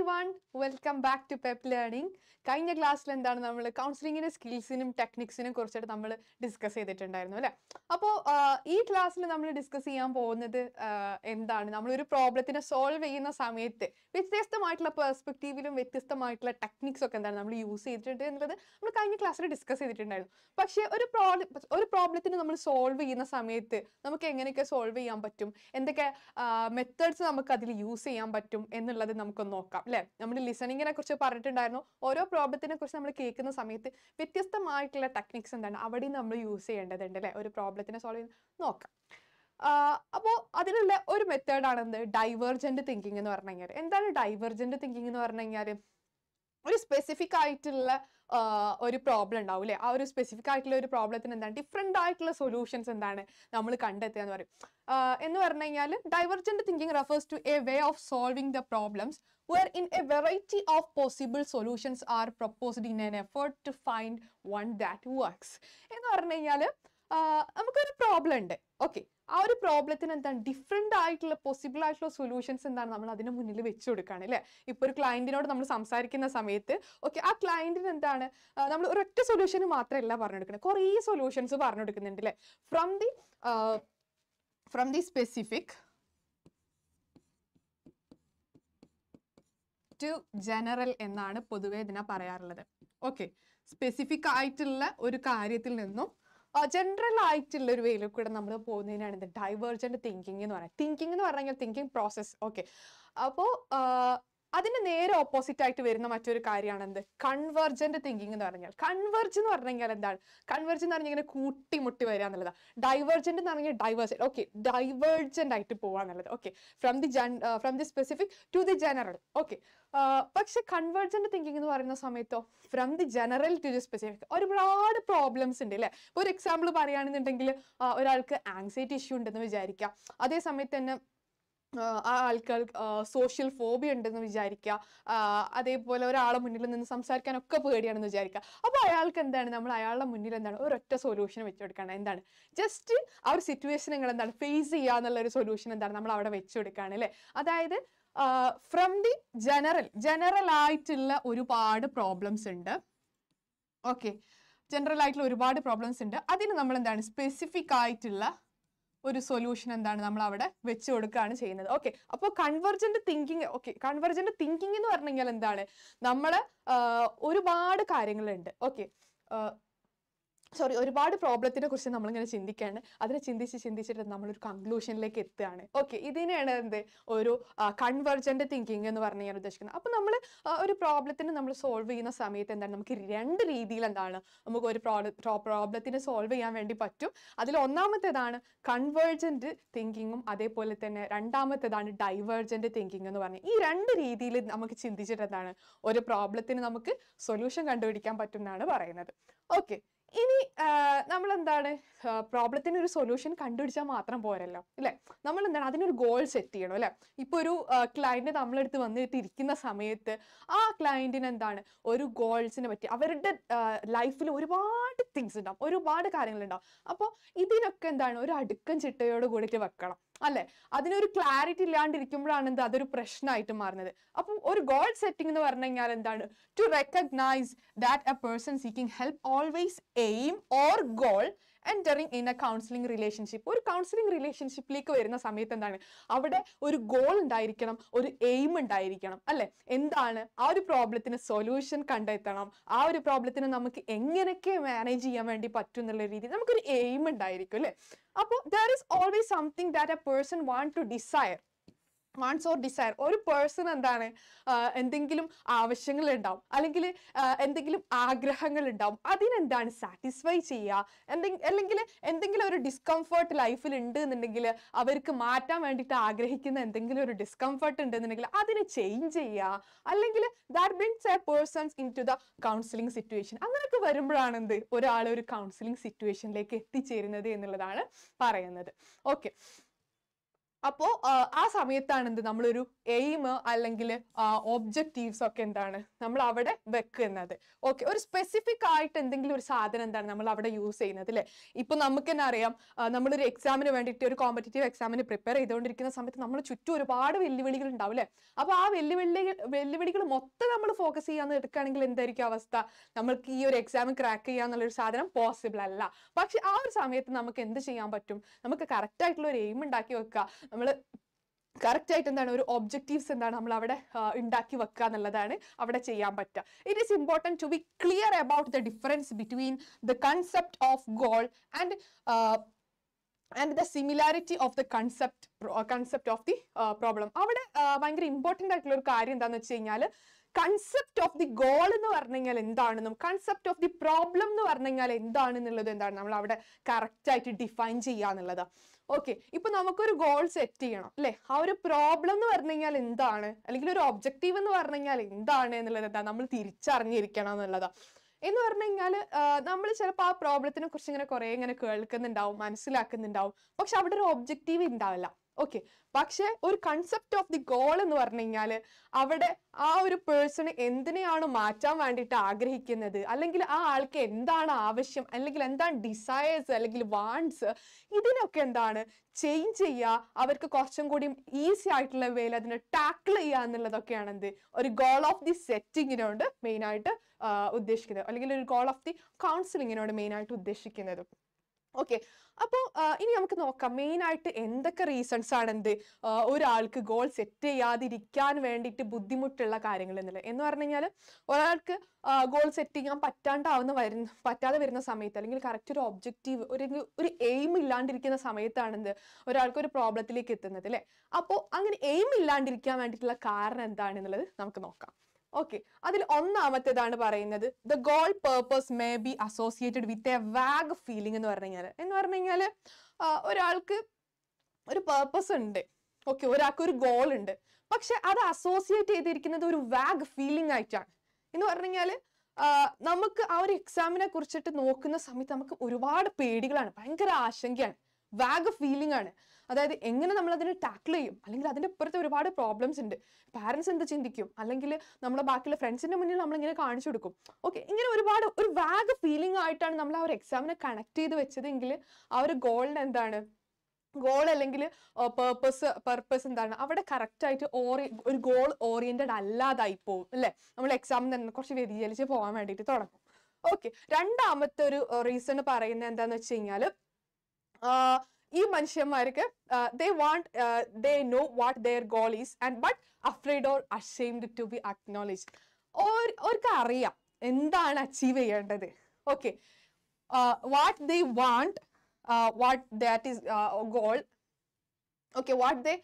Every one welcome back to pep learning കഴിഞ്ഞ ക്ലാസ്സിൽ എന്താണ് നമ്മൾ കൗൺസിലിങ്ങിന്റെ സ്കിൽസിനും ടെക്നിക്സിനും കുറിച്ചിട്ട് നമ്മൾ ഡിസ്കസ് ചെയ്തിട്ടുണ്ടായിരുന്നു അല്ലേ? അപ്പോൾ ഈ ക്ലാസ്സിൽ നമ്മൾ ഡിസ്കസ് ചെയ്യാൻ പോകുന്നത് എന്താണ് എന്താണ്? നമ്മളൊരു പ്രോബ്ലത്തിനെ സോൾവ് ചെയ്യുന്ന സമയത്ത് വ്യത്യസ്തമായിട്ടുള്ള പെർസ്പെക്റ്റീവിലും വ്യത്യസ്തമായിട്ടുള്ള ടെക്നിക്സ് ഒക്കെ എന്താണ് നമ്മൾ യൂസ് ചെയ്തിട്ടുണ്ട് എന്നുള്ളത് നമ്മൾ കഴിഞ്ഞ ക്ലാസ്സിൽ ഡിസ്കസ് ചെയ്തിട്ടുണ്ടായിരുന്നു. പക്ഷേ ഒരു പ്രോബ്ലം ഒരു പ്രോബ്ലത്തിന് നമ്മൾ സോൾവ് ചെയ്യുന്ന സമയത്ത് നമുക്ക് എങ്ങനെയൊക്കെ സോൾവ് ചെയ്യാൻ പറ്റും? എന്തൊക്കെ മെത്തേഡ്സ് നമുക്ക് അതിൽ യൂസ് ചെയ്യാൻ പറ്റും എന്നുള്ളത് നമുക്കൊന്ന് നോക്കാം. അല്ലേ നമ്മൾ ലിസണിങ്ങിനെ കുറിച്ച് പറഞ്ഞിട്ടുണ്ടായിരുന്നു. ഓരോ പ്രോബ്ലത്തിനെ കുറിച്ച് നമ്മൾ കേൾക്കുന്ന സമയത്ത് വ്യത്യസ്തമായിട്ടുള്ള ടെക്നിക്സ് എന്താണ്? അവിടെയും നമ്മൾ യൂസ് ചെയ്യേണ്ടതുണ്ട് അല്ലെ ഒരു പ്രോബ്ലത്തിനെ സോൾവ് ചെയ്ത് നോക്കാം. അപ്പോൾ അതിനുള്ള ഒരു മെത്തേഡാണ് എന്ത്? ഡൈവേർജന്റ് തിങ്കിങ് എന്ന് പറഞ്ഞു കഴിഞ്ഞാൽ എന്താണ് ഡൈവേർജന്റ് തിങ്കിങ് എന്ന് പറഞ്ഞു കഴിഞ്ഞാൽ ഒരു സ്പെസിഫിക് ആയിട്ടുള്ള ഒരു പ്രോബ്ലം ഉണ്ടാവും അല്ലേ ആ ഒരു സ്പെസിഫിക് ആയിട്ടുള്ള ഒരു പ്രോബ്ലത്തിന് എന്താണ്? ഡിഫറെന്റ് ആയിട്ടുള്ള സൊല്യൂഷൻസ് എന്താണ് നമ്മൾ കണ്ടെത്തുക എന്ന് പറയും. എന്ന് പറഞ്ഞു കഴിഞ്ഞാൽ divergent thinking refers to a way of solving the problems where in a variety of possible solutions are proposed in an effort to find one that works എന്ന് പറഞ്ഞു കഴിഞ്ഞാൽ നമുക്കൊരു പ്രോബ്ലം ഉണ്ട്. ഓക്കെ ആ ഒരു പ്രോബ്ലത്തിന് എന്താണ് ഡിഫറെന്റ് ആയിട്ടുള്ള പോസിബിൾ ആയിട്ടുള്ള സൊല്യൂഷൻസ് എന്താണ് നമ്മൾ അതിന് മുന്നിൽ വെച്ച് കൊടുക്കുകയാണ് അല്ലേ? ഇപ്പോൾ ഒരു ക്ലയന്റിനോട് നമ്മൾ സംസാരിക്കുന്ന സമയത്ത് ഓക്കെ ആ ക്ലയന്റിന് എന്താണ്? നമ്മൾ ഒരൊറ്റ സൊല്യൂഷൻ മാത്രമല്ല പറഞ്ഞു കൊടുക്കുന്നത് കുറേ സൊല്യൂഷൻസ് പറഞ്ഞു കൊടുക്കുന്നുണ്ട് അല്ലേ from the from the specific to general എന്നാണ് പൊതുവേ ഇതിനെ പറയാറുള്ളത്. ഓക്കെ സ്പെസിഫിക് ആയിട്ടുള്ള ഒരു കാര്യത്തിൽ നിന്നും ജനറൽ ആയിട്ടുള്ള ഒരു വേയിൽ കൂടെ നമ്മൾ പോകുന്നതിനാണ് ഇത് ഡൈവേർജന്റ് തിങ്കിങ് എന്ന് പറയുന്നത്. തിങ്കിങ് എന്ന് പറഞ്ഞാൽ തിങ്കിങ് പ്രോസസ്സ് ഓക്കെ അപ്പോൾ അതിന് നേരെ ഓപ്പോസിറ്റ് ആയിട്ട് വരുന്ന മറ്റൊരു കാര്യമാണ് എന്ത് കൺവെർജന്റ് തിങ്കിങ് എന്ന് പറഞ്ഞാൽ. കൺവെർജ് എന്ന് പറഞ്ഞു എന്താണ്? കൺവെർജ് എന്ന് പറഞ്ഞാൽ ഇങ്ങനെ കൂട്ടിമുട്ടി വരിക എന്നുള്ളതാണ് ഡൈവേർജന്റ് എന്ന് പറഞ്ഞാൽ ഡൈവേഴ്സ് ഓക്കെ ഡൈവേർജന്റ് ആയിട്ട് പോവുക എന്നുള്ളത്. Okay from the Jan from the specific to the general okay പക്ഷെ കൺവെർജന്റ് തിങ്കിങ് എന്ന് പറയുന്ന സമയത്തോ from the general to the specific ഒരുപാട് പ്രോബ്ലംസ് ഉണ്ട് അല്ലേ ഒരു എക്സാമ്പിൾ പറയുകയാണെന്നുണ്ടെങ്കിൽ ആ, ഒരാൾക്ക് ആങ്സൈറ്റി ഇഷ്യൂ ഉണ്ടെന്ന് വിചാരിക്കാം. അതേ സമയത്ത് തന്നെ ആ ആൾക്കാർ സോഷ്യൽ ഫോബിയ ഉണ്ടെന്ന് വിചാരിക്കുക. അതേപോലെ ഒരാളെ മുന്നിൽ നിന്ന് സംസാരിക്കാനൊക്കെ പേടിയാണെന്ന് വിചാരിക്കുക. അപ്പോൾ അയാൾക്ക് എന്താണ്? നമ്മൾ അയാളുടെ മുന്നിൽ എന്താണ്? ഒരൊറ്റ സൊല്യൂഷൻ വെച്ച് കൊടുക്കണം എന്താണ്? ജസ്റ്റ് ആ ഒരു സിറ്റുവേഷൻ നിങ്ങൾ എന്താണ്? ഫേസ് ചെയ്യുക എന്നുള്ള ഒരു സൊല്യൂഷൻ എന്താണ് നമ്മൾ അവിടെ വെച്ച് കൊടുക്കുകയാണ് അല്ലേ? അതായത് ഫ്രം ദി ജനറൽ ജനറൽ ആയിട്ടുള്ള ഒരുപാട് പ്രോബ്ലംസ് ഉണ്ട്. ഓക്കെ ജനറൽ ആയിട്ടുള്ള ഒരുപാട് പ്രോബ്ലംസ് ഉണ്ട്. അതിന് നമ്മൾ എന്താണ്? സ്പെസിഫിക് ആയിട്ടുള്ള ഒരു സൊല്യൂഷൻ എന്താണ് നമ്മൾ അവിടെ വെച്ച് കൊടുക്കുകയാണ് ചെയ്യുന്നത്. ഓക്കെ അപ്പോൾ convergent thinking okay convergent thinking എന്ന് പറഞ്ഞു എന്താണ്? നമ്മൾ ഒരുപാട് കാര്യങ്ങളുണ്ട്. ഓക്കെ സോറി ഒരുപാട് പ്രോബ്ലത്തിനെ കുറിച്ച് നമ്മളിങ്ങനെ ചിന്തിക്കുകയാണ് അതിനെ ചിന്തിച്ച് ചിന്തിച്ചിട്ട് നമ്മളൊരു കൺക്ലൂഷനിലേക്ക് എത്തുകയാണ്. ഓക്കെ ഇതിനെയാണ് എന്ത്? ഒരു കൺവെർജന്റ് തിങ്കിങ് എന്ന് പറഞ്ഞ് ഞാൻ ഉദ്ദേശിക്കുന്നത്. അപ്പോൾ നമ്മൾ ഒരു പ്രോബ്ലത്തിന് നമ്മൾ സോൾവ് ചെയ്യുന്ന സമയത്ത് എന്താണ്? നമുക്ക് രണ്ട് രീതിയിൽ എന്താണ്? നമുക്ക് ഒരു പ്രോബ്ലത്തിന് സോൾവ് ചെയ്യാൻ വേണ്ടി പറ്റും. അതിൽ ഒന്നാമത്തേതാണ് കൺവേർജന്റ് തിങ്കിങ്ങും അതേപോലെ തന്നെ രണ്ടാമത്തേതാണ് ഡൈവേർജന്റ് തിങ്കിങ് എന്ന് പറഞ്ഞ്. ഈ രണ്ട് രീതിയിൽ നമുക്ക് ചിന്തിച്ചിട്ട് എന്താണ്? ഒരു പ്രോബ്ലത്തിന് നമുക്ക് സൊല്യൂഷൻ കണ്ടുപിടിക്കാൻ പറ്റും എന്നാണ് പറയുന്നത്. ഓക്കെ ഇനി നമ്മൾ എന്താണ് പ്രോബ്ലത്തിന് ഒരു സൊല്യൂഷൻ കണ്ടുപിടിച്ചാൽ മാത്രം പോരല്ലോ അല്ലേ? നമ്മൾ എന്താണ് അതിനൊരു ഗോൾ സെറ്റ് ചെയ്യണം അല്ലേ? ഇപ്പോൾ ഒരു ക്ലയന്റ് നമ്മളെടുത്ത് വന്നിട്ട് ഇരിക്കുന്ന സമയത്ത് ആ ക്ലയന്റിന് എന്താണ് ഒരു ഗോൾസിനെ പറ്റി അവരുടെ ലൈഫിൽ ഒരുപാട് തിങ്സ് ഉണ്ടാവും ഒരുപാട് കാര്യങ്ങളുണ്ടാവും. അപ്പോൾ ഇതിനൊക്കെ എന്താണ് ഒരു അടുക്കം ചിട്ടയോട് കൂടിയിട്ട് വെക്കണം. അല്ലെ? അതിനൊരു ക്ലാരിറ്റി ഇല്ലാണ്ടിരിക്കുമ്പോഴാണ് എന്ത്? അതൊരു പ്രശ്നമായിട്ട് മാറുന്നത്. അപ്പം ഒരു ഗോൾ സെറ്റിംഗ് എന്ന് പറഞ്ഞു കഴിഞ്ഞാൽ എന്താണ്? To recognise that a person seeking help always aim or goal entering in a counselling relationship ഒരു കൗൺസിലിംഗ് റിലേഷൻഷിപ്പിലേക്ക് വരുന്ന സമയത്ത് എന്താണ്? അവിടെ ഒരു ഗോൾ ഉണ്ടായിരിക്കണം ഒരു എയിം ഉണ്ടായിരിക്കണം അല്ലെ? എന്താണ്? ആ ഒരു പ്രോബ്ലത്തിന് സൊല്യൂഷൻ കണ്ടെത്തണം. ആ ഒരു പ്രോബ്ലത്തിന് നമുക്ക് എങ്ങനെയൊക്കെ മാനേജ് ചെയ്യാൻ വേണ്ടി പറ്റും എന്നുള്ള രീതിയിൽ നമുക്കൊരു എയിം ഉണ്ടായിരിക്കും അല്ലെ? അപ്പോൾ there is always something that a person want to desire wants or desire ഒരു പേഴ്സൺ എന്താണ് എന്തെങ്കിലും ആവശ്യങ്ങൾ ഉണ്ടാവും അല്ലെങ്കിൽ എന്തെങ്കിലും ആഗ്രഹങ്ങൾ ഉണ്ടാവും അതിനെന്താണ് സാറ്റിസ്ഫൈ ചെയ്യുക? എന്തെങ്കിലും അല്ലെങ്കിൽ എന്തെങ്കിലും ഒരു ഡിസ്കംഫർട്ട് ലൈഫിൽ ഉണ്ട് എന്നുണ്ടെങ്കിൽ അവർക്ക് മാറ്റാൻ വേണ്ടിയിട്ട് ആഗ്രഹിക്കുന്ന എന്തെങ്കിലും ഒരു ഡിസ്കംഫർട്ട് ഉണ്ട് എന്നുണ്ടെങ്കിൽ അതിനെ ചേഞ്ച് ചെയ്യുക. അല്ലെങ്കിൽ that brings a persons in to the counselling situation അങ്ങനെയൊക്കെ വരുമ്പോഴാണ് എന്ത്? ഒരാൾ ഒരു കൗൺസിലിംഗ് സിറ്റുവേഷനിലേക്ക് എത്തിച്ചേരുന്നത് എന്നുള്ളതാണ് പറയുന്നത്. ഓക്കെ അപ്പോൾ ആ സമയത്താണ് എന്ത് നമ്മളൊരു എയിം അല്ലെങ്കിൽ ഒബ്ജക്റ്റീവ്സ് ഒക്കെ എന്താണ്? നമ്മൾ അവിടെ വെക്കുന്നത്. ഓക്കെ ഒരു സ്പെസിഫിക് ആയിട്ട് എന്തെങ്കിലും ഒരു സാധനം എന്താണ് നമ്മൾ അവിടെ യൂസ് ചെയ്യുന്നത് അല്ലേ ഇപ്പൊ നമുക്ക് തന്നെ അറിയാം നമ്മളൊരു എക്സാമിന് വേണ്ടിയിട്ട് ഒരു കോമ്പറ്റേറ്റീവ് എക്സാമിന് പ്രിപ്പയർ ചെയ്തുകൊണ്ടിരിക്കുന്ന സമയത്ത് നമ്മൾ ചുറ്റും ഒരുപാട് വെല്ലുവിളികൾ ഉണ്ടാവും അല്ലേ അപ്പൊ ആ വെല്ലുവിളി വെല്ലുവിളികൾ മൊത്തം നമ്മൾ ഫോക്കസ് ചെയ്യാന്ന് എടുക്കുകയാണെങ്കിൽ എന്തായിരിക്കും അവസ്ഥ? നമ്മൾക്ക് ഈ ഒരു എക്സാം ക്രാക്ക് ചെയ്യാന്നുള്ളൊരു സാധനം പോസിബിൾ അല്ല. പക്ഷെ ആ ഒരു സമയത്ത് നമുക്ക് എന്ത് ചെയ്യാൻ പറ്റും? നമുക്ക് കറക്റ്റ് ആയിട്ടുള്ള ഒരു എയിം ഉണ്ടാക്കി വെക്കുക. നമ്മൾ കറക്റ്റ് ആയിട്ട് എന്താണ് ഒരു ഒബ്ജക്റ്റീവ്സ് എന്താണ് നമ്മൾ അവിടെ ഉണ്ടാക്കി വെക്കുക എന്നുള്ളതാണ് അവിടെ ചെയ്യാൻ പറ്റുക. It is important to be clear about the difference between the concept of goal and and the similarity of the concept concept of the problem അവിടെ ഭയങ്കര ഇമ്പോർട്ടന്റ് ആയിട്ടുള്ള ഒരു കാര്യം എന്താണെന്ന് വെച്ച് കഴിഞ്ഞാൽ കൺസെപ്റ്റ് ഓഫ് ദി ഗോൾ എന്ന് പറഞ്ഞു കഴിഞ്ഞാൽ എന്താണെന്നും കൺസെപ്റ്റ് ഓഫ് ദി പ്രോബ്ലം എന്ന് പറഞ്ഞു കഴിഞ്ഞാൽ എന്താണെന്നുള്ളത് എന്താണ് നമ്മൾ അവിടെ കറക്റ്റായിട്ട് ഡിഫൈൻ ചെയ്യുക എന്നുള്ളത്. ഓക്കെ ഇപ്പൊ നമുക്കൊരു ഗോൾ സെറ്റ് ചെയ്യണം അല്ലെ? ആ ഒരു പ്രോബ്ലം എന്ന് പറഞ്ഞു കഴിഞ്ഞാൽ എന്താണ്? അല്ലെങ്കിൽ ഒരു ഒബ്ജക്റ്റീവ് എന്ന് പറഞ്ഞു കഴിഞ്ഞാൽ എന്താണ് എന്നുള്ളത് എന്താ? നമ്മൾ തിരിച്ചറിഞ്ഞിരിക്കണം എന്നുള്ളതാ. എന്ന് പറഞ്ഞു കഴിഞ്ഞാൽ നമ്മൾ ചിലപ്പോൾ ആ പ്രോബ്ലത്തിനെ കുറിച്ച് ഇങ്ങനെ കുറെ ഇങ്ങനെ കേൾക്കുന്നുണ്ടാവും മനസ്സിലാക്കുന്നുണ്ടാവും. പക്ഷെ അവിടെ ഒരു ഒബ്ജക്റ്റീവ് ഉണ്ടാവില്ല. ഓക്കെ പക്ഷെ ഒരു കൺസെപ്റ്റ് ഓഫ് ദി ഗോൾ എന്ന് പറഞ്ഞു കഴിഞ്ഞാൽ അവിടെ ആ ഒരു പേഴ്സൺ എന്തിനെയാണ് മാറ്റാൻ വേണ്ടിയിട്ട് ആഗ്രഹിക്കുന്നത്? അല്ലെങ്കിൽ ആ ആൾക്ക് എന്താണ് ആവശ്യം? അല്ലെങ്കിൽ എന്താണ് ഡിസയേഴ്സ് അല്ലെങ്കിൽ വാണ്ട്സ് ഇതിനൊക്കെ എന്താണ് ചേഞ്ച് ചെയ്യുക അവർക്ക് കുറച്ചും കൂടി ഈസി ആയിട്ടുള്ള വേല അതിനെ ടാക്കിൾ ചെയ്യുക എന്നുള്ളതൊക്കെയാണ് എന്ത്? ഒരു ഗോൾ ഓഫ് ദി സെറ്റിങ്ങിനോട് മെയിനായിട്ട് ഉദ്ദേശിക്കുന്നത്. അല്ലെങ്കിൽ ഒരു ഗോൾ ഓഫ് ദി കൗൺസിലിങ്ങിനോട് മെയിനായിട്ട് ഉദ്ദേശിക്കുന്നത്. ഓക്കെ അപ്പോൾ ഇനി നമുക്ക് നോക്കാം. മെയിൻ ആയിട്ട് എന്തൊക്കെ റീസൺസ് ആണ് എന്ത്? ഒരാൾക്ക് ഗോൾ സെറ്റ് ചെയ്യാതിരിക്കാൻ വേണ്ടിയിട്ട് ബുദ്ധിമുട്ടുള്ള കാര്യങ്ങൾ എന്നുള്ളത്. എന്ന് പറഞ്ഞു കഴിഞ്ഞാൽ ഒരാൾക്ക് ഗോൾ സെറ്റ് ചെയ്യാൻ പറ്റാണ്ടാവുന്ന വരുന്ന പറ്റാതെ വരുന്ന സമയത്ത് അല്ലെങ്കിൽ കറക്റ്റ് ഒരു ഒബ്ജക്റ്റീവ് ഒരു ഒരു എയിം ഇല്ലാണ്ടിരിക്കുന്ന സമയത്താണ് എന്ത്? ഒരാൾക്ക് ഒരു പ്രോബ്ലത്തിലേക്ക് എത്തുന്നത് അല്ലേ? അപ്പോൾ അങ്ങനെ എയിം ഇല്ലാണ്ടിരിക്കാൻ വേണ്ടിയിട്ടുള്ള കാരണം എന്താണെന്നുള്ളത് നമുക്ക് നോക്കാം. ഓക്കെ അതിൽ ഒന്നാമത്തേതാണ് പറയുന്നത് the goal purpose may be associated with a vague feeling എന്ന് പറഞ്ഞു കഴിഞ്ഞാൽ എന്ന് പറഞ്ഞു കഴിഞ്ഞാൽ ഒരാൾക്ക് ഒരു പേർപ്പസ് ഉണ്ട്. ഓക്കെ ഒരാൾക്ക് ഒരു ഗോൾ ഉണ്ട്. പക്ഷെ അത് അസോസിയേറ്റ് ചെയ്തിരിക്കുന്നത് ഒരു വാഗ് ഫീലിംഗ് ആയിട്ടാണ്. എന്ന് പറഞ്ഞു കഴിഞ്ഞാൽ നമുക്ക് ആ ഒരു എക്സാമിനെ കുറിച്ചിട്ട് നോക്കുന്ന സമയത്ത് നമുക്ക് ഒരുപാട് പേടികളാണ്. ഭയങ്കര ആശങ്കയാണ്. വാഗ് ഫീലിംഗ് ആണ്. അതായത് എങ്ങനെ നമ്മൾ അതിനെ ടാക്കിൾ ചെയ്യും? അല്ലെങ്കിൽ അതിന്റെ ഇപ്പുറത്ത് ഒരുപാട് പ്രോബ്ലംസ് ഉണ്ട്. പാരൻസ് എന്ത് ചിന്തിക്കും? അല്ലെങ്കിൽ നമ്മളെ ബാക്കിയുള്ള ഫ്രണ്ട്സിന്റെ മുന്നിൽ നമ്മളിങ്ങനെ കാണിച്ചു കൊടുക്കും. ഓക്കെ ഇങ്ങനെ ഒരുപാട് ഒരു വാഗ് ഫീലിംഗ് ആയിട്ടാണ് നമ്മൾ ആ ഒരു എക്സാമിനെ കണക്ട് ചെയ്ത് വെച്ചതെങ്കിൽ ആ ഒരു ഗോളിന് എന്താണ്? ഗോൾ അല്ലെങ്കിൽ പേർപ്പസ് പർപ്പസ് എന്താണ്? അവിടെ കറക്റ്റ് ആയിട്ട് ഓറി ഒരു ഗോൾ ഓറിയന്റഡ് അല്ലാതായി പോകും അല്ലേ? നമ്മൾ എക്സാമിൽ തന്നെ കുറച്ച് വ്യതിചലിച്ച് പോകാൻ വേണ്ടിയിട്ട് തുടങ്ങും. ഓക്കെ രണ്ടാമത്തെ ഒരു റീസൺ പറയുന്നത് എന്താണെന്ന് വെച്ച് കഴിഞ്ഞാൽ ഈ മനുഷ്യന്മാർക്ക് they want they know what their goal is and but afraid or ashamed to be acknowledge അവർക്ക് അറിയാം എന്താണ് അച്ചീവ് ചെയ്യേണ്ടത്. Okay what they want what that is goal okay what they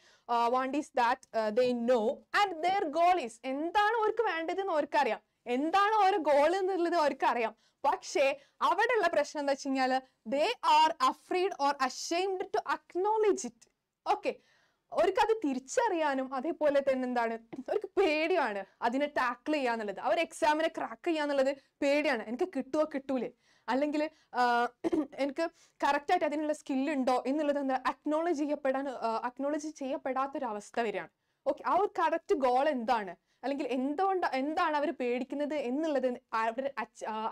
want is that they know and their goal is എന്താണ് അവർക്ക് വേണ്ടതെന്ന് അവർക്കറിയാം എന്താണ് ഓരോ ഗോൾ എന്നുള്ളത് അവർക്ക് അറിയാം പക്ഷേ അവിടെയുള്ള പ്രശ്നം എന്താ വെച്ച് കഴിഞ്ഞാൽ they are afraid or ashamed to acknowledge it okay അവർക്ക് അത് തിരിച്ചറിയാനും അതേപോലെ തന്നെ എന്താണ് അവർക്ക് പേടിയാണ് അതിനെ ടാക്കിൾ ചെയ്യാന്നുള്ളത് അവർ എക്സാമിനെ ക്രാക്ക് ചെയ്യാന്നുള്ളത് പേടിയാണ്. എനിക്ക് കിട്ടുമോ കിട്ടൂലേ? അല്ലെങ്കിൽ എനിക്ക് കറക്റ്റായിട്ട് അതിനുള്ള സ്കിൽ ഉണ്ടോ എന്നുള്ളത് എന്താ അക്നോളജ് ചെയ്യപ്പെടാൻ അക്നോളജ് ചെയ്യപ്പെടാത്തൊരവസ്ഥ വരികയാണ്. ഓക്കെ ആ ഒരു കറക്റ്റ് ഗോൾ എന്താണ്? അല്ലെങ്കിൽ എന്തുകൊണ്ട് എന്താണ് അവർ പേടിക്കുന്നത് എന്നുള്ളത് അവർ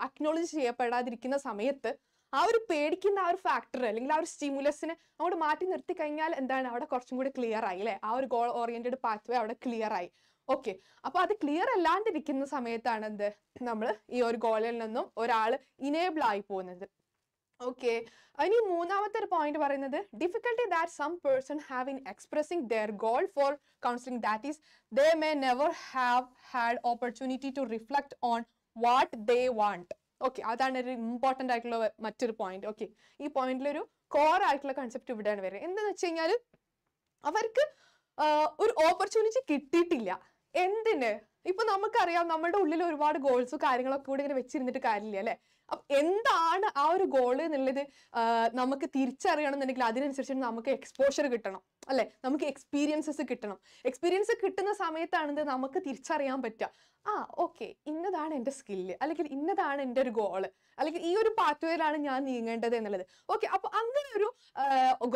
അക്നോളജ് ചെയ്യപ്പെടാതിരിക്കുന്ന സമയത്ത് ആ ഒരു പേടിക്കുന്ന ആ ഒരു ഫാക്ടർ അല്ലെങ്കിൽ ആ ഒരു സ്റ്റിമുലസിനെ അങ്ങോട്ട് മാറ്റി നിർത്തി കഴിഞ്ഞാൽ എന്താണ്? അവിടെ കുറച്ചും കൂടി ക്ലിയർ ആയി അല്ലെ? ആ ഒരു ഗോൾ ഓറിയന്റഡ് പാത്വേ അവിടെ ക്ലിയർ ആയി. ഓക്കെ അപ്പൊ അത് ക്ലിയർ അല്ലാണ്ടിരിക്കുന്ന സമയത്താണ് എന്ത്? നമ്മൾ ഈ ഒരു ഗോളിൽ നിന്നും ഒരാൾ ഇനേബിൾ ആയി പോകുന്നത്. ഓക്കെ ഇനി മൂന്നാമത്തെ ഒരു പോയിന്റ് പറയുന്നത് difficulty that some person have in expressing their goal for counselling that is they may never have had opportunity to reflect on what they want okay അതാണ് ഒരു ഇമ്പോർട്ടന്റ് ആയിട്ടുള്ള മറ്റൊരു പോയിന്റ് ഓക്കെ ഈ പോയിന്റിലൊരു core ആയിട്ടുള്ള concept ഇവിടെയാണ് വരുന്നത് എന്താണെന്ന് വെച്ച് കഴിഞ്ഞാൽ അവർക്ക് ഒരു ഓപ്പർച്യൂണിറ്റി കിട്ടിയിട്ടില്ല. എന്തിന്? ഇപ്പൊ നമുക്കറിയാം നമ്മുടെ ഉള്ളിൽ ഒരുപാട് ഗോൾസും കാര്യങ്ങളൊക്കെ കൂടി ഇങ്ങനെ വെച്ചിരുന്നിട്ട് കാര്യമില്ല അല്ലെ? അപ്പൊ എന്താണ് ആ ഒരു ഗോൾ എന്നുള്ളത് നമുക്ക് തിരിച്ചറിയണം എന്നുണ്ടെങ്കിൽ അതിനനുസരിച്ച് നമുക്ക് എക്സ്പോഷർ കിട്ടണം അല്ലെ? നമുക്ക് എക്സ്പീരിയൻസസ് കിട്ടണം. എക്സ്പീരിയൻസ് കിട്ടുന്ന സമയത്താണ് ഇത് നമുക്ക് തിരിച്ചറിയാൻ പറ്റുക. ആ ഓക്കെ ഇന്നതാണ് എന്റെ സ്കില്ല് അല്ലെങ്കിൽ ഇന്നതാണ് എന്റെ ഒരു ഗോൾ അല്ലെങ്കിൽ ഈ ഒരു പാത്വേയിലാണ് ഞാൻ നീങ്ങേണ്ടത് എന്നുള്ളത്. ഓക്കെ അപ്പൊ അങ്ങനെ ഒരു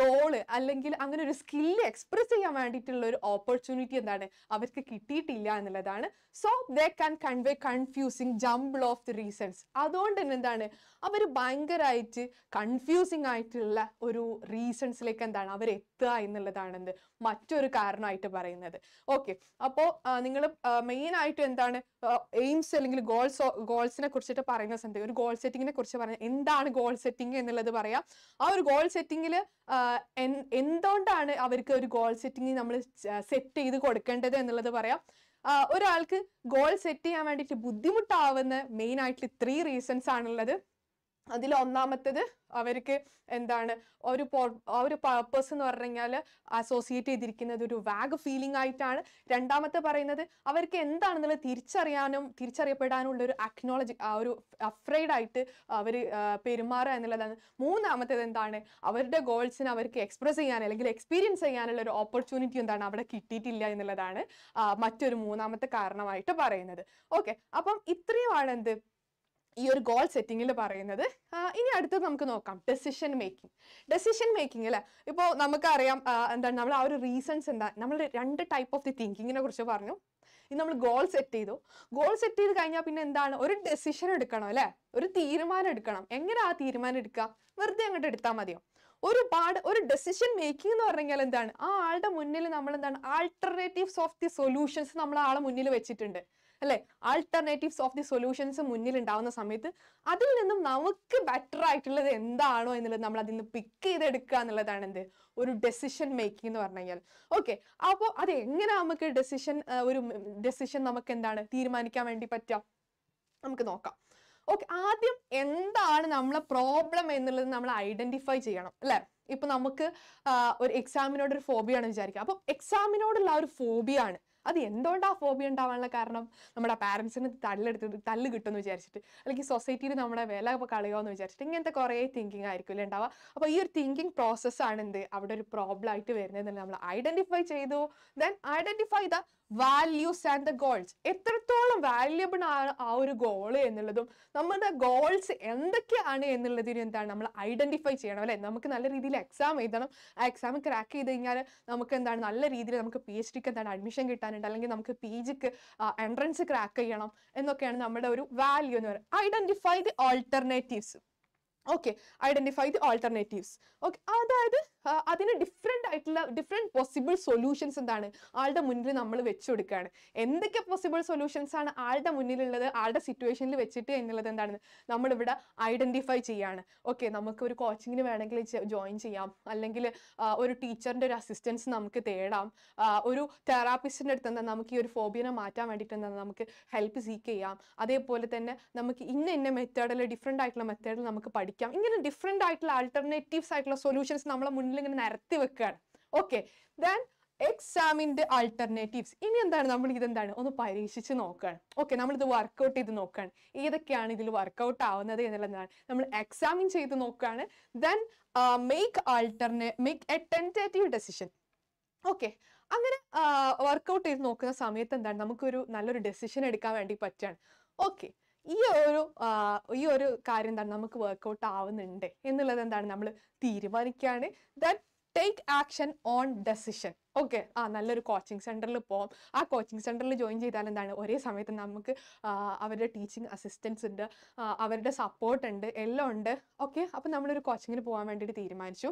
ഗോൾ അല്ലെങ്കിൽ അങ്ങനെ ഒരു സ്കില്ല് എക്സ്പ്രസ് ചെയ്യാൻ വേണ്ടിയിട്ടുള്ള ഒരു ഓപ്പർച്യൂണിറ്റി എന്താണ്? അവർക്ക് കിട്ടിയിട്ടില്ല എന്നുള്ളതാണ്. So they can convey confusing jumble of the reasons അതുകൊണ്ട് തന്നെ എന്താണ്? അവർ ഭയങ്കരമായിട്ട് കൺഫ്യൂസിങ് ആയിട്ടുള്ള ഒരു റീസൺസിലേക്ക് എന്താണ്? അവർ എത്തുക എന്നുള്ളതാണെന്ന് മറ്റൊരു കാരണമായിട്ട് പറയുന്നത്. ഓക്കെ അപ്പോൾ നിങ്ങൾ മെയിൻ ആയിട്ട് എന്താണ് എയിംസ് അല്ലെങ്കിൽ ഗോൾസ് ഗോൾസിനെ കുറിച്ചിട്ട് പറയുന്ന സമയത്ത് ഒരു ഗോൾ സെറ്റിങ്ങിനെ കുറിച്ച് പറയുന്നത് എന്താണ് ഗോൾ സെറ്റിംഗ് എന്നുള്ളത് പറയാം. ആ ഒരു ഗോൾ സെറ്റിങ്ങിൽ എന്തുകൊണ്ടാണ് അവർക്ക് ഒരു ഗോൾ സെറ്റിംഗ് നമ്മൾ സെറ്റ് ചെയ്ത് കൊടുക്കേണ്ടത് എന്നുള്ളത് പറയാം. ഒരാൾക്ക് ഗോൾ സെറ്റ് ചെയ്യാൻ വേണ്ടിയിട്ട് ബുദ്ധിമുട്ടാവുന്ന മെയിൻ ആയിട്ട് ത്രീ റീസൺസ് ആണുള്ളത്. അതിൽ ഒന്നാമത്തേത് അവർക്ക് എന്താണ് ഒരു ഒരു പർപ്പസ് എന്ന് പറഞ്ഞു കഴിഞ്ഞാൽ അസോസിയേറ്റ് ചെയ്തിരിക്കുന്നത് ഒരു വാഗ് ഫീലിംഗ് ആയിട്ടാണ്. രണ്ടാമത്തെ പറയുന്നത് അവർക്ക് എന്താണെന്നുള്ളത് തിരിച്ചറിയാനും തിരിച്ചറിയപ്പെടാനുള്ള ഒരു അക്നോളജി ഒരു അഫ്രൈഡ് ആയിട്ട് അവർ പെരുമാറുക എന്നുള്ളതാണ്. മൂന്നാമത്തേത് എന്താണ്? അവരുടെ ഗോൾസിന് അവർക്ക് എക്സ്പ്രസ് ചെയ്യാൻ അല്ലെങ്കിൽ എക്സ്പീരിയൻസ് ചെയ്യാനുള്ള ഒരു ഓപ്പർച്യൂണിറ്റി എന്താണ്? അവിടെ കിട്ടിയിട്ടില്ല എന്നുള്ളതാണ് മറ്റൊരു മൂന്നാമത്തെ കാരണമായിട്ട് പറയുന്നത്. ഓക്കെ അപ്പം ഇത്രയുമാണ് എന്ത്? ഈ ഒരു ഗോൾ സെറ്റിങ്ങിൽ പറയുന്നത് ഇനി അടുത്തത് നമുക്ക് നോക്കാം. ഡെസിഷൻ മേക്കിംഗ് ഡെസിഷൻ മേക്കിംഗ് അല്ലേ ഇപ്പോൾ നമുക്കറിയാം എന്താണ് നമ്മൾ ആ ഒരു റീസൺസ് എന്താ നമ്മൾ രണ്ട് ടൈപ്പ് ഓഫ് ദി തിങ്കിങ്ങിനെ കുറിച്ച് പറഞ്ഞു. ഇനി നമ്മൾ ഗോൾ സെറ്റ് ചെയ്തു. ഗോൾ സെറ്റ് ചെയ്ത് കഴിഞ്ഞാൽ പിന്നെ എന്താണ്? ഒരു ഡെസിഷൻ എടുക്കണം അല്ലേ? ഒരു തീരുമാനം എടുക്കണം. എങ്ങനെ ആ തീരുമാനം എടുക്കുക? വെറുതെ അങ്ങോട്ട് എടുത്താൽ മതിയോ? ഒരുപാട് ഒരു ഡെസിഷൻ മേക്കിംഗ് എന്ന് പറഞ്ഞാൽ എന്താണ്? ആ ആളുടെ മുന്നിൽ നമ്മൾ എന്താണ് ആൾട്ടർനേറ്റീവ്സ് ഓഫ് ദി സൊല്യൂഷൻസ് നമ്മൾ ആളെ മുന്നിൽ വെച്ചിട്ടുണ്ട്. അല്ലെ? ആൾട്ടർനേറ്റീവ്സ് ഓഫ് ദി സൊല്യൂഷൻസ് മുന്നിൽ ഉണ്ടാവുന്ന സമയത്ത് അതിൽ നിന്നും നമുക്ക് ബെറ്റർ ആയിട്ടുള്ളത് എന്താണോ എന്നുള്ളത് നമ്മൾ അതിൽ നിന്ന് പിക്ക് ചെയ്തെടുക്കുക എന്നുള്ളതാണ് എന്ത്? ഒരു ഡെസിഷൻ മേക്കിംഗ് എന്ന് പറഞ്ഞു കഴിഞ്ഞാൽ. ഓക്കെ അപ്പോൾ അത് എങ്ങനെ നമുക്ക് ഡെസിഷൻ ഒരു ഡെസിഷൻ നമുക്ക് എന്താണ് തീരുമാനിക്കാൻ വേണ്ടി പറ്റുക? നമുക്ക് നോക്കാം. ഓക്കെ ആദ്യം എന്താണ് നമ്മളെ പ്രോബ്ലം എന്നുള്ളത് നമ്മൾ ഐഡന്റിഫൈ ചെയ്യണം അല്ലെ? ഇപ്പൊ നമുക്ക് ഒരു എക്സാമിനോട് ഒരു ഫോബിയാണ് വിചാരിക്കുക. അപ്പം എക്സാമിനോടുള്ള ഒരു ഫോബിയാണ് അത് എന്തുകൊണ്ടാണ് ഫോബിയ ഉണ്ടാവാനുള്ള കാരണം? നമ്മുടെ പാരൻസിന് തല്ലെടുത്തിട്ട് തല്ല് കിട്ടുമെന്ന് വിചാരിച്ചിട്ട് അല്ലെങ്കിൽ സൊസൈറ്റിയിൽ നമ്മുടെ വില കളയുമോ വിചാരിച്ചിട്ട് ഇങ്ങനത്തെ കുറേ തിങ്കിങ് ആയിരിക്കും അല്ലേ ഉണ്ടാവുക? അപ്പോൾ ഈ ഒരു തിങ്കിങ് പ്രോസസ്സാണ് എന്ത്? അവിടെ ഒരു പ്രോബ്ലം ആയിട്ട് വരുന്നത് നമ്മൾ ഐഡന്റിഫൈ ചെയ്തു. Then identify the values and the goals എത്രത്തോളം വാല്യബിൾ ആണ് ആ ഒരു ഗോൾ എന്നുള്ളതും നമ്മുടെ ഗോൾസ് എന്തൊക്കെയാണ് എന്നുള്ളതിന് എന്താണ് നമ്മൾ ഐഡന്റിഫൈ ചെയ്യണം അല്ലേ? നമുക്ക് നല്ല രീതിയിൽ എക്സാം എഴുതണം. ആ എക്സാം ക്രാക്ക് ചെയ്ത് കഴിഞ്ഞാൽ നമുക്ക് എന്താണ് നല്ല രീതിയിൽ നമുക്ക് പി എച്ച് ഡിക്ക് എന്താണ് അഡ്മിഷൻ കിട്ടാനുണ്ട്. അല്ലെങ്കിൽ നമുക്ക് പി ജിക്ക് എൻട്രൻസ് ക്രാക്ക് ചെയ്യണം എന്നൊക്കെയാണ് നമ്മുടെ ഒരു വാല്യൂ എന്ന് പറയുന്നത്. Identify the alternatives okay identify the alternatives okay അതായത് അതിന് ഡിഫറെന്റ് ആയിട്ടുള്ള ഡിഫറെന്റ് പോസിബിൾ സൊല്യൂഷൻസ് എന്താണ്? ആളുടെ മുന്നിൽ നമ്മൾ വെച്ചു കൊടുക്കുകയാണ് എന്തൊക്കെ പോസിബിൾ സൊല്യൂഷൻസ് ആണ് ആളുടെ മുന്നിലുള്ളത് ആളുടെ സിറ്റുവേഷനിൽ വെച്ചിട്ട് എന്നുള്ളത് എന്താണ്? നമ്മളിവിടെ ഐഡന്റിഫൈ ചെയ്യാണ്. ഓക്കെ നമുക്ക് ഒരു കോച്ചിങ്ങിന് വേണമെങ്കിൽ ജോയിൻ ചെയ്യാം. അല്ലെങ്കിൽ ഒരു ടീച്ചറിന്റെ ഒരു അസിസ്റ്റൻസ് നമുക്ക് തേടാം. ഒരു തെറാപ്പിസ്റ്റിന്റെ അടുത്ത് എന്താ നമുക്ക് ഈ ഒരു ഫോബിയനെ മാറ്റാൻ വേണ്ടിയിട്ട് എന്താ നമുക്ക് ഹെൽപ്പ് സീക്ക് ചെയ്യാം. അതേപോലെ തന്നെ നമുക്ക് ഇന്ന ഇന്ന മെത്തേഡിൽ ഡിഫറെന്റ് ആയിട്ടുള്ള മെത്തേഡിൽ നമുക്ക് പഠിക്കാം. ഇങ്ങനെ ഡിഫറെന്റ് ആയിട്ടുള്ള ആൾട്ടർനേറ്റീവ്സ് ആയിട്ടുള്ള സൊല്യൂഷൻസ് നമ്മളെ മുന്നിൽ ഇങ്ങനെ നിരത്തി വെക്കുകയാണ് ഓക്കെ ദെൻ എക്സാമിന്റെ ആൾട്ടർനേറ്റീവ്സ് ഇനി എന്താണ്? നമ്മൾ ഇതെന്താണ്? ഒന്ന് പരീക്ഷിച്ച് നോക്കുകയാണ് ഓക്കെ നമ്മളിത് വർക്കൗട്ട് ചെയ്ത് നോക്കുകയാണ് ഏതൊക്കെയാണ് ഇതിൽ വർക്കൗട്ട് ആവുന്നത് എന്നുള്ളതാണ്. നമ്മൾ എക്സാമിൻ ചെയ്ത് നോക്കുകയാണ് then make ആൾട്ടർനേ make a tentative decision okay അങ്ങനെ വർക്കൗട്ട് ചെയ്ത് നോക്കുന്ന സമയത്ത് എന്താണ്? നമുക്കൊരു നല്ലൊരു ഡെസിഷൻ എടുക്കാൻ വേണ്ടി പറ്റുകയാണ് ഓക്കെ ഈ ഒരു ഈ ഒരു കാര്യം എന്താണ് നമുക്ക് വർക്കൗട്ട് ആവുന്നുണ്ട്. എന്നുള്ളത് എന്താണ്? നമ്മൾ തീരുമാനിക്കുകയാണ് that take action on decision okay ആ നല്ലൊരു കോച്ചിങ് സെന്ററിൽ പോകാം ആ കോച്ചിങ് സെന്ററിൽ ജോയിൻ ചെയ്താൽ എന്താണ്? ഒരേ സമയത്ത് നമുക്ക് അവരുടെ ടീച്ചിങ് അസിസ്റ്റൻസ് ഉണ്ട് അവരുടെ സപ്പോർട്ട് ഉണ്ട് എല്ലാം ഉണ്ട്. ഓക്കെ അപ്പം നമ്മളൊരു കോച്ചിങ്ങിന് പോകാൻ വേണ്ടിയിട്ട് തീരുമാനിച്ചു.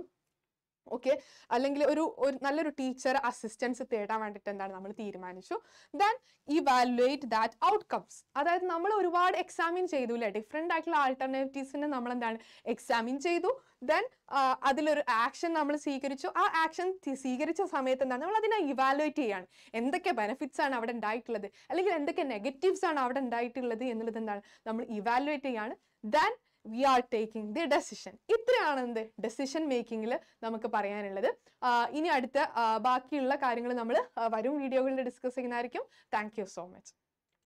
ഓക്കെ അല്ലെങ്കിൽ ഒരു ഒരു നല്ലൊരു ടീച്ചർ അസിസ്റ്റൻസ് തേടാൻ വേണ്ടിയിട്ട് എന്താണ് നമ്മൾ തീരുമാനിച്ചു. ദെൻ ഇവാലുവേറ്റ് ദാറ്റ് ഔട്ട്കംസ് അതായത് നമ്മൾ ഒരുപാട് എക്സാമിൻ ചെയ്തു അല്ലേ ഡിഫറെന്റ് ആയിട്ടുള്ള ആൾട്ടർനേറ്റീവ്സിനെ നമ്മൾ എന്താണ് എക്സാമിൻ ചെയ്തു. ദെൻ അതിലൊരു ആക്ഷൻ നമ്മൾ സ്വീകരിച്ചു. ആ ആക്ഷൻ സ്വീകരിച്ച സമയത്ത് എന്താണ്? നമ്മൾ അതിനെ ഇവാലുവേറ്റ് ചെയ്യാണ്. എന്തൊക്കെ ബെനിഫിറ്റ്സ് ആണ് അവിടെ ഉണ്ടായിട്ടുള്ളത്? അല്ലെങ്കിൽ എന്തൊക്കെ നെഗറ്റീവ്സ് ആണ് അവിടെ ഉണ്ടായിട്ടുള്ളത് എന്നുള്ളത് എന്താണ്? നമ്മൾ ഇവാലുവേറ്റ് ചെയ്യാണ്. Then we are taking the decision ഇത്രയാണ് എന്ത് ഡെസിഷൻ മേക്കിങ്ങിൽ നമുക്ക് പറയാനുള്ളത്. ഇനി അടുത്ത ബാക്കിയുള്ള കാര്യങ്ങൾ നമ്മൾ വരും വീഡിയോകളിൽ ഡിസ്കസ് ചെയ്യുന്നതായിരിക്കും. Thank so much